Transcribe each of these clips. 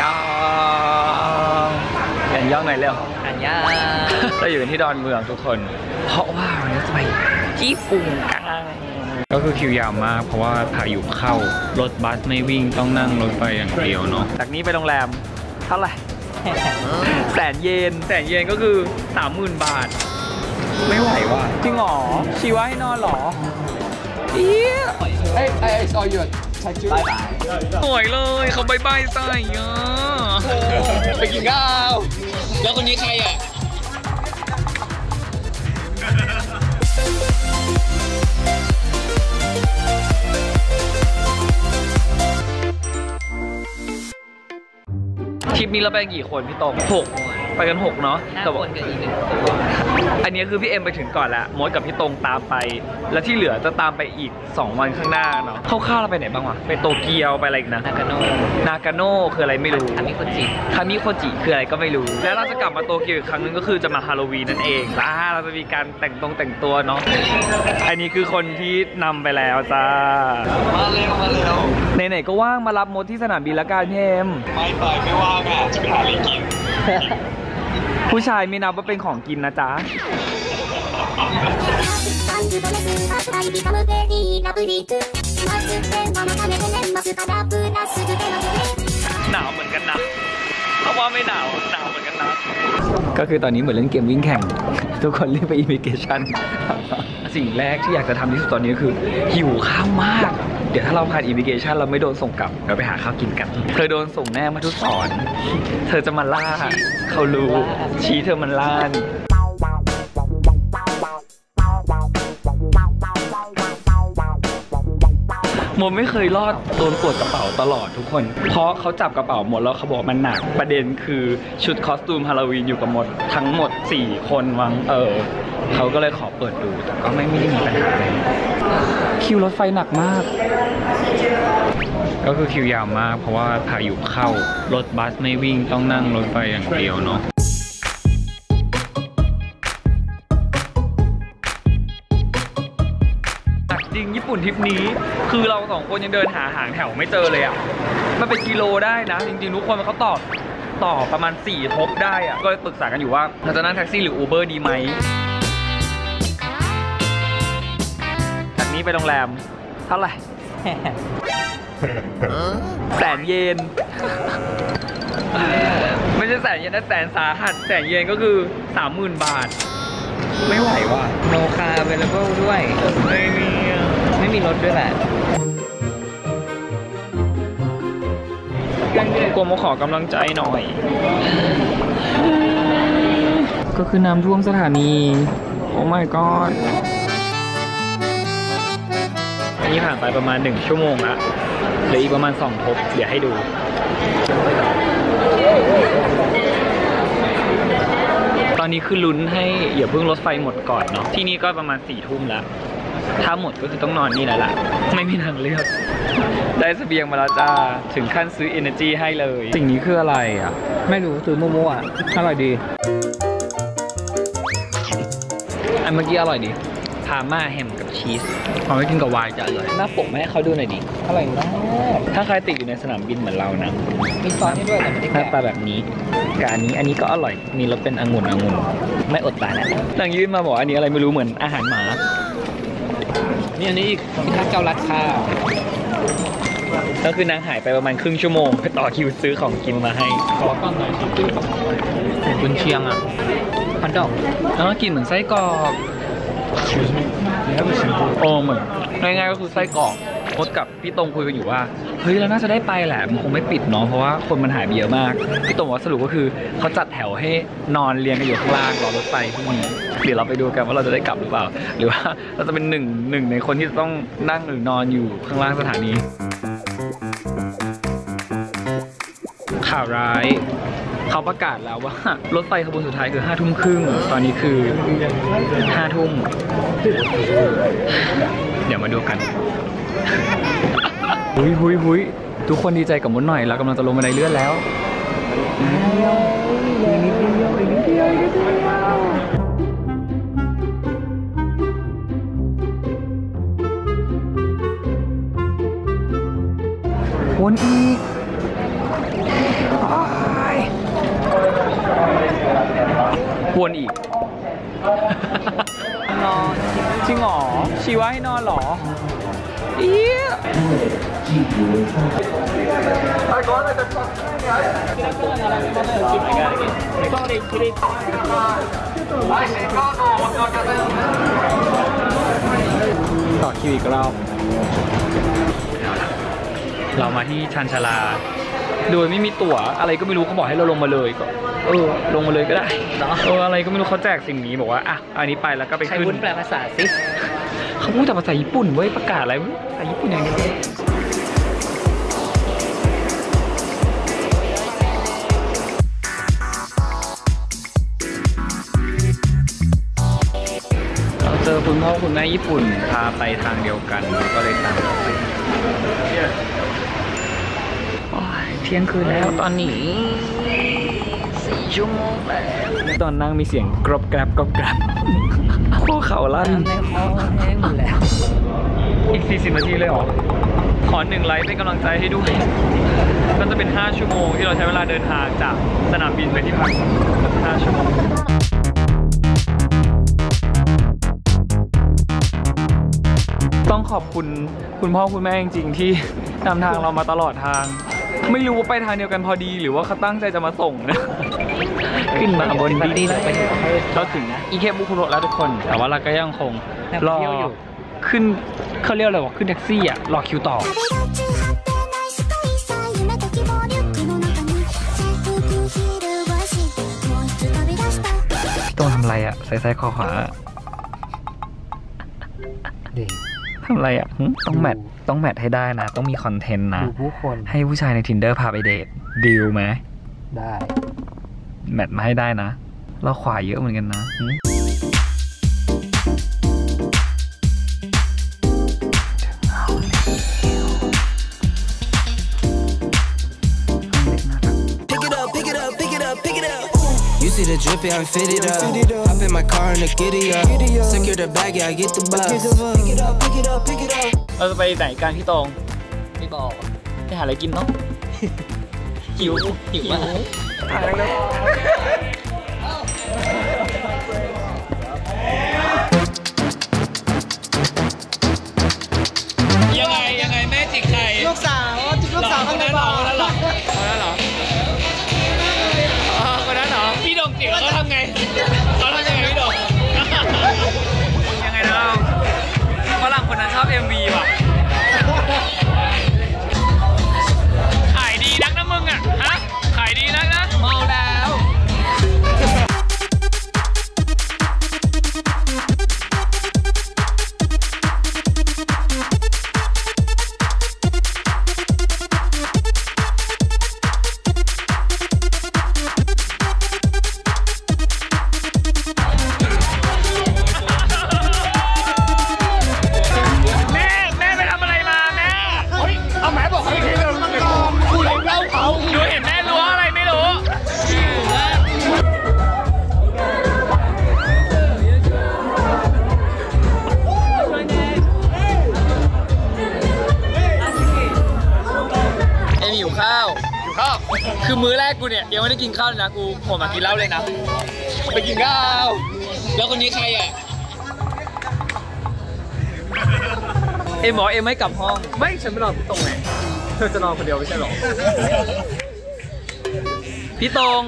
ยองกันย่องหน่อยเร็วอันยาเราอยู่กันที่ดอนเมืองทุกคน เพราะว่าวันนี้จะไปญี่ปุ่นกันก็คือคิวยาวมาก เพราะว่าพายุเข้ารถบัสไม่วิ่งต้องนั่งรถไฟอย่างเดียวเนาะจากนี้ไปโรงแรมเท่าไหร่แสนเยนแสนเยนก็คือสามหมื่นบาท ไม่ไหวว่ะจริงหรอชีว่าให้นอนหรอเอี้ย Hey, I saw your tattoo. Bye bye. สวยเลยเขาบายบายใส่อะไปกินข้าวแล้วคนนี้ใครอะทริปนี้เราไปกันกี่คนพี่ตรงหกไปกันหกเนาะห้าแต่คว่านกับอีกหนึ่งตัว อันนี้คือพี่เอ็มไปถึงก่อนแล้วมดกับพี่ตรงตามไป แล้วที่เหลือจะตามไปอีก 2 วันข้างหน้าเนาะคร่าวๆเราไปไหนบ้างวะไปโตเกียวไปอะไรอีกนะนากาโน่นากาโน่คืออะไรไม่รู้คามิโคจิคามิโคจิคืออะไรก็ไม่รู้ แล้วเราจะกลับมาโตเกียวอีกครั้งหนึงก็คือจะมาฮาโลวีนนั่นเองอ่าเราจะมีการแต่งตรงแต่งตัวเนาะอันนี้คือคนที่นำไปแล้วจ้ามาเร็วมาเร็วไหนๆก็ว่างมารับมดที่สนามบินละกันพี่เอ็มไม่ไปไม่ว่างอะจะไปหาอะไรกิน ผู้ชายไม่นับว่าเป็นของกินนะจ๊ะ หนาวเหมือนกันนะเพราะว่าไม่หนาวหนาวเหมือนกันนะ ก็คือตอนนี้เหมือนเล่นเกมวิ่งแข่ง ทุกคนรีบไป immigration สิ่งแรกที่อยากจะทำที่สุดตอนนี้คือหิวข้าวมาก เดี๋ยวถ้าเราผ่าน immigration เราไม่โดนส่งกลับเราไปหาข้าวกินกัน เธอโดนส่งแน่มาทุกสอน เธอจะมาล่า เขารู้ ชี้เธอมันล่าน โมไม่เคยรอดโดนปวดกระเป๋าตลอดทุกคน เพราะเขาจับกระเป๋าหมดแล้วเขาบอกมันหนัก ประเด็นคือชุดคอสตูมฮาโลวีนอยู่กับหมดทั้งหมด 4 คนวังเออเขาก็เลยขอเปิดดูแต่ก็ไม่ไม่ได้มีปัญหาเลยคิวรถไฟหนักมาก ก็คือคิวยาวมาก เพราะว่าพายุเข้ารถบัสไม่วิ่งต้องนั่งรถไฟอย่างเดียวเนาะ ปุ่นทริปนี้ คือเราสองคนยังเดินหาหางแถวไม่เจอเลยอะมันเป็นกิโลได้นะ จริงๆ ทุกคนมันเขาตอบต่อประมาณ4ทบได้อะก็เลยปรึกษากันอยู่ว่าเราจะนั่งแท็กซี่หรืออูเบอร์ดีไหมจากนี้ไปโรงแรมเท่าไหร่แสนเยนไม่ใช่แสนเยนนะแสนสาหัสแสนเยนก็คือสามหมื่นบาท ไม่ไหวว่ะโนคาเวลเบิลด้วย ไม่มีอะ ไม่มีรถด้วยแหละกลัวโมขอกำลังใจหน่อย ก็คือน้ำท่วมสถานี โอ้ my god อันนี้ผ่านไปประมาณ 1 ชั่วโมงละเหลืออีกประมาณ 2 ทบ เดี๋ยวให้ดูตอนนี้คือลุ้นให้อย่าเพิ่งรถไฟหมดก่อนเนาะที่นี่ก็ประมาณ4ี่ทุ่มแล้ว ถ้าหมดก็คือต้องนอนนี่แล้วล่ะ ไม่มีทางเลือก ได้เสบียงมาแล้วจ้า ถึงขั้นซื้อ energy ให้เลย สิ่งนี้คืออะไรอะ ไม่รู้ซื้อมั่วๆอร่อยดี อันเมื่อกี้อร่อยดี พาม่าแฮมกับชีสพอไม่กินกับไวน์จะอร่อยหน้าปกมาให้เขาดูหน่อยดิอร่อยมากถ้าใครติดอยู่ในสนามบินเหมือนเรานะมีซอสให้ด้วยแต่ไม่ได้หน้าแกะตาแบบนี้กับอันนี้อันนี้ก็อร่อย มีรสเป็นองุ่นองุ่น ไม่อดตายแหละนางยื่นมาบอกอันนี้อะไรไม่รู้เหมือนอาหารหมา นี่อันนี้อีกมีข้าวเจ้ารัดข้าวก็คือนางหายไปประมาณครึ่งชั่วโมงไปต่อคิวซื้อของกินมาให้ ขอก้อนหน่อยกุนเชียงอะฮอทดอกเออกินเหมือนไส้กรอกโอ้เหมือนง่ายๆก็คือไส้กรอก มดกับพี่ตรงคุยกันอยู่ว่าเฮ้ยเราน่าจะได้ไปแหละมันคงไม่ปิดเนาะเพราะว่าคนมันหายไปเยอะมากพี่ตรงบอกว่าสรุปก็คือเขาจัดแถวให้นอนเรียงกันอยู่ข้างล่างรอรถไฟพรุ่งนี้เดี๋ยวเราไปดูกันว่าเราจะได้กลับหรือเปล่า หรือว่าเราจะเป็นหนึ่งหนึ่งในคนที่จะต้องนั่งหรือนอนอยู่ข้างล่างสถานีข่าวร้ายเขาประกาศแล้วว่ารถไฟขบวนสุดท้ายคือห้าทุ่มครึ่งตอนนี้คือห้าทุ่มเดี๋ยวมาดูกัน หุยหุยหุยทุกคนดีใจกับมุนหน่อยเรากำลังจะลงบันไดเลื่อนแล้ววนอีกวนอีกนอนจริงหรอชีว่าให้นอนหรอ ต่อคิวอีกรอบเรามาที่ชันชาลา โดยไม่มีตั๋วอะไรก็ไม่รู้เขาบอกให้เราลงมาเลยก็ เออ ลงมาเลยก็ได้เอออะไรก็ไม่รู้เขาแจกสิ่งนี้บอกว่าอะอันนี้ไปแล้วก็ไปใช้ขึ้นวุ้นแปลภาษาสิ เขาพูดแต่ภาษาญี่ปุ่นเว้ยประกาศอะไรภาษาญี่ปุ่นอย่างเดียวเราเจอคุณพ่อคุณแม่ญี่ปุ่นพาไปทางเดียวกันก็เลยตามไปเที่ยงคืนแล้วตอนนี้สี่ชั่วโมงแล้วตอนนั่งมีเสียงกรอบแกรบกรอบแกรบ พวกเขาลั่นในมอแห้งหมดแล้ว อีก 40 นาทีเลยเหรอ ขอหนึ่งไลค์เป็นกำลังใจให้ด้วย ก็จะเป็น 5 ชั่วโมงที่เราใช้เวลาเดินทางจากสนามบินไปที่พัก5ชั่วโมงต้องขอบคุณคุณพ่อคุณแม่จริงๆ ที่นำทางเรามาตลอดทาง ไม่รู้ว่าไปทางเดียวกันพอดี หรือว่าเขาตั้งใจจะมาส่งนะ ขึ้นมาบนดินแล้วเราถึงนะอีเคบุคุโรแล้วทุกคน แต่ว่าเราก็ยังคงรอขึ้นเขาเรียกอะไรวะขึ้นแท็กซี่อะรอคิวต่อต้องทำไรอะใส่ใส่คอขวาทำไรอะต้องแมทต้องแมทให้ได้นะ ต้องมีคอนเทนต์นะ ให้ผู้ชายในทินเดอร์พาไปเดทดีลไหมได้ แมทมาให้ได้นะ เราขวาเยอะเหมือนกันนะหึห้องเล็กน่ารัก Pick it up, pick it up, pick it up, pick it up. You see the drippy, I'm fitted up. Hop in my car and the giddy up. Secure the bag, yeah, I get the bus. Pick it up, pick it up, pick it up. เราจะไปไหนกันพี่ตรงไม่บอก ไปหาอะไรกินเนาะหิว หิวมาก หาอ กูผมมากินเหล้าเลยนะ ไปกินข้าว แล้วคนนี้ใครอะ เอ็มบอกเอ็มไม่กลับห้อง ไม่ฉันไม่นอนตรงไหนเธอจะนอนคนเดียวไม่ใช่หรอ พี่ตรง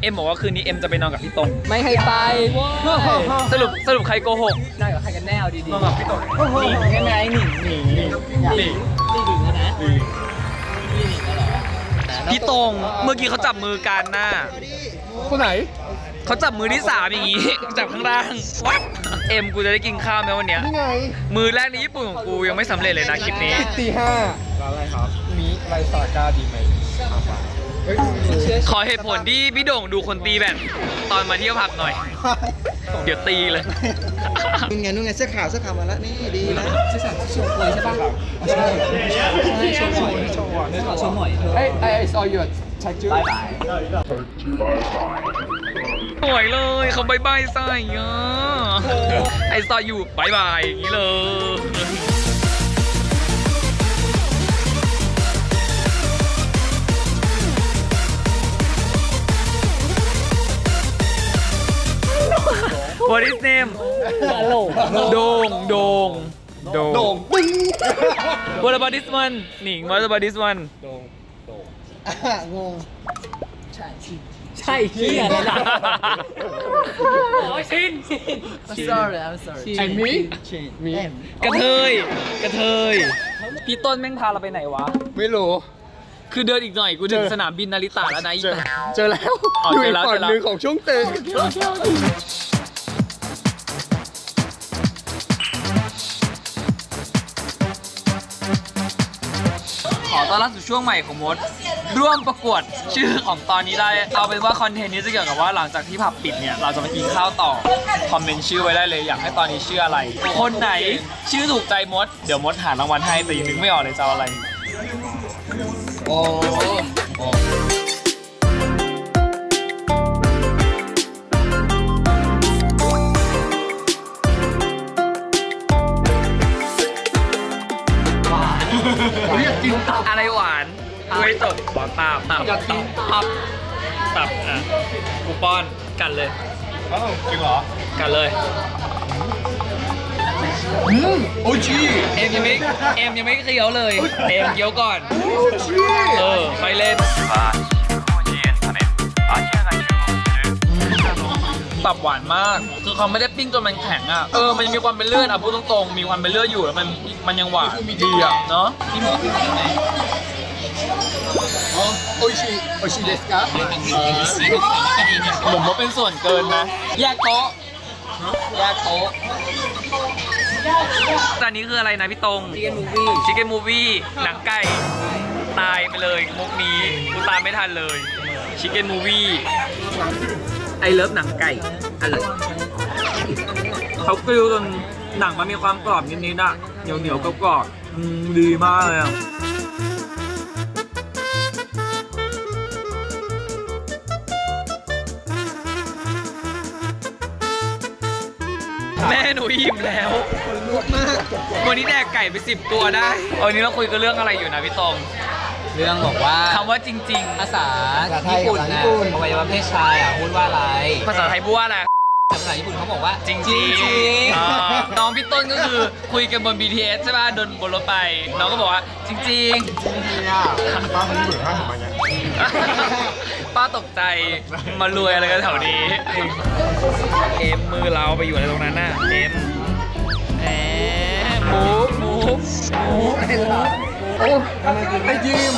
เอ็มบอกว่าคืนนี้เอ็มจะไปนอนกับพี่ตรงไม่ให้ไปสรุปสรุปใครโกหกได้กับใครกันแน่เอาดีนอนกับพี่ตรงหนิงใช่ไหมหนิงหนิงหนิงนี่นี่หนิงนะ พี่ตรงเมื่อกี้เขาจับมือกันน่ะคนไหนเขาจับมือที่สามอย่างงี้ จับข้างล่างวับเอ็มกูจะได้กินข้าวไหมวันเนี้ยนี่ไงมือแรกในญี่ปุ่นของกูยังไม่สำเร็จเลยนะคลิปนี้ตีห้าร้านอะไรครับมีไรซาก้าดีไหมเอาไปเฮ้ย ขอเหตุผลที่พี่โด่งดูคนตีแบดตอนมาเที่ยวผับหน่อย เดี๋ยวตีเลยนู่นไงนู่นไงเสื้อขาวเสื้อขาวมาแล้วนี่ดีนะชื่อสันชมเลยใช่ปะใช่ใช่ชมหมอยชมหมอยชมหมอยเฮ้ย I I saw you check you บายบายสวยเลยเขาบายบายใส่อะไอซออยู่บายบายอย่างนี้เลย What is name โด่งโด่งโด่งโด่ง What about this one หนิง What about this one งงใช่ใช่เฮียอะไรล่ะโอ้ยชิน I'm sorry I'm sorry ไอ้มิมีกระเทยกระเทยพี่ต้นแม่งพาเราไปไหนวะ ไม่รู้ คือเดินอีกหน่อยกูถึงสนามบินนาริตะแล้วนะอีกเจอเจอแล้วอ๋ออยู่เจอีอกแล้วฝั่งเจอแล้วหนึ่งของช่วงตึก ต้อนรับสู่ช่วงใหม่ของมด ร่วมประกวดชื่อของตอนนี้ได้เอาเป็นว่าคอนเทนต์นี้จะเกี่ยวกับว่าหลังจากที่ผับปิดเนี่ยเราจะมากินข้าวต่อคอมเมนต์ชื่อไว้ได้เลยอยากให้ตอนนี้ชื่ออะไร คนไหนชื่อถูกใจมด เดี๋ยวมดหารางวัลให้แต่ยังนึกไม่ออกเลยจะเอาอะไรโอ้ โอ้อะไรหวานด้วยจบหวานตามตับอยากกินตับตับอะกูป้อนกันเลยอ้าวจริงเหรอ กันเลยอืมโอ้จีเอ็มยังไม่เอ็มยังไม่เคี้ยวเลย เอ็มเคี้ยวก่อนโอ้จีเออไปเล่น ตับหวานมาก คือเขาไม่ได้ปิ้งจนมันแข็งอะ เออ มันยังมีความเป็นเลือดอะพูดตรงๆ มีความเป็นเลือดอยู่แล้วมันมันยังหวานดีอะเนาะพี่หมูพี่หมูไหนอ๋อโอชิโอชิเดสกะผมว่าเป็นส่วนเกินนะ แยกโต๊ะแยกโต๊ะตอนนี้คืออะไรนะพี่ตรง Chicken movie ชิคเก้นมูวี่หนังไก่ ตายไปเลยมุกนี้กูตามไม่ทันเลยชิคเก้นมูวี่ ไอเลิฟหนังไก่อะไรเขากริลจนหนังมันมีความกรอบนิดๆอะเหนียวเหนียวๆกรอบๆอืมดีมากเลยอะแม่หนูอิ่มแล้ววันนี้แดกไก่ไปสิบตัวได้วันนี้เราคุยกันเรื่องอะไรอยู่นะพี่ตรง เรื่องบอกว่าคำว่าจริง ภาษาญี่ปุ่นนะอวัยวะเพศชายอะพูดว่าอะไรๆ ภาษาไทยพูดว่าอะไรภาษาญี่ปุ่นเขาบอกว่าจริงจริงจริงอ่าน้องพี่ต้นก็คือคุยกันบน BTS ใช่ป่ะเดินบนรถไป น้องก็บอกว่าจริง เนี่ยป้าคนนี้เบื่อมากทำไมเนี่ยๆ ป้าตกใจมารวยอะไรกันแถวนี้ เอ็มมือเราไปอยู่อะไรตรงนั้นน่ะ เอ็มแหมหมูหมูหมู โอ้ไอ้ยิม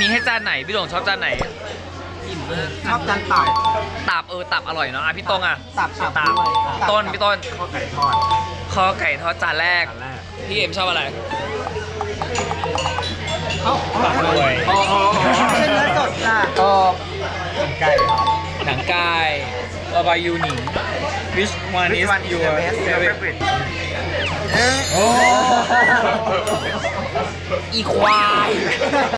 มีให้จานไหน พี่หลงชอบจานไหนชอบจานตับตับเออตับอร่อยเนาะอะพี่ตรงอะตับตับตับด้วยตับต้นพี่ต้นข้าวไก่ทอดคอไก่ทอดจานแรกจานแรก พี่เอ็มชอบอะไรตับด้วยอ๋ออ๋ออ๋อเส้นเนื้อสดค่ะก็ไก่ครับหนังกายบาบายูหนิง Which one is your favorite โอ้อีควาย